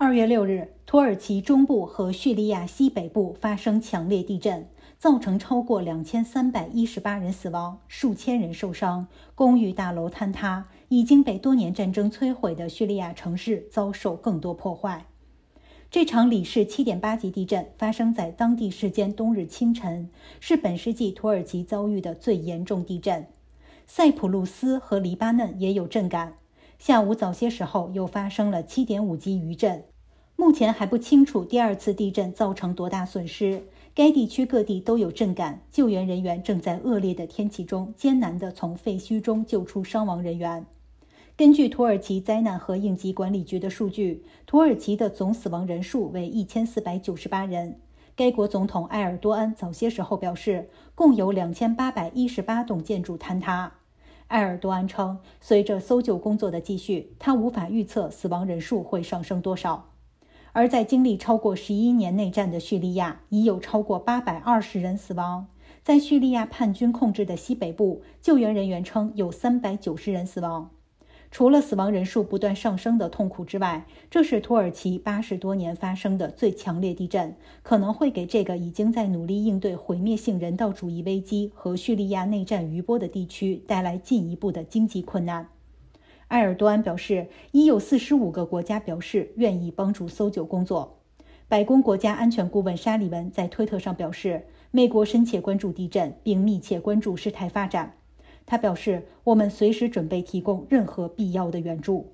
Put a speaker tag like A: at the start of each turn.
A: 二月六日，土耳其中部和叙利亚西北部发生强烈地震，造成超过两千三百一十八人死亡，数千人受伤，公寓大楼坍塌，已经被多年战争摧毁的叙利亚城市遭受更多破坏。这场里氏七点八级地震发生在当地时间冬日清晨，是本世纪土耳其遭遇的最严重地震。塞浦路斯和黎巴嫩也有震感。下午早些时候又发生了七点五级余震，目前还不清楚第二次地震造成多大损失。该地区各地都有震感，救援人员正在恶劣的天气中艰难地从废墟中救出伤亡人员。根据土耳其灾难和应急管理局的数据，土耳其的总死亡人数为一千四百九十八人。该国总统埃尔多安早些时候表示，共有两千八百一十八栋建筑坍塌。埃尔多安称，随着搜救工作的继续，他无法预测死亡人数会上升多少。而在经历超过十一年内战的叙利亚，已有超过八百二十人死亡。在叙利亚叛军控制的西北部，救援人员称有三百九十人死亡。除了死亡人数不断上升的痛苦之外，这是土耳其八十多年发生的最强烈地震，可能会给这个已经在努力应对毁灭性人道主义危机和叙利亚内战余波的地区带来进一步的经济困难。埃尔多安表示，已有四十五个国家表示愿意帮助搜救工作。白宫国家安全顾问沙利文在推特上表示，美国深切关注地震，并密切关注事态发展。他表示：“我们随时准备提供任何必要的援助。”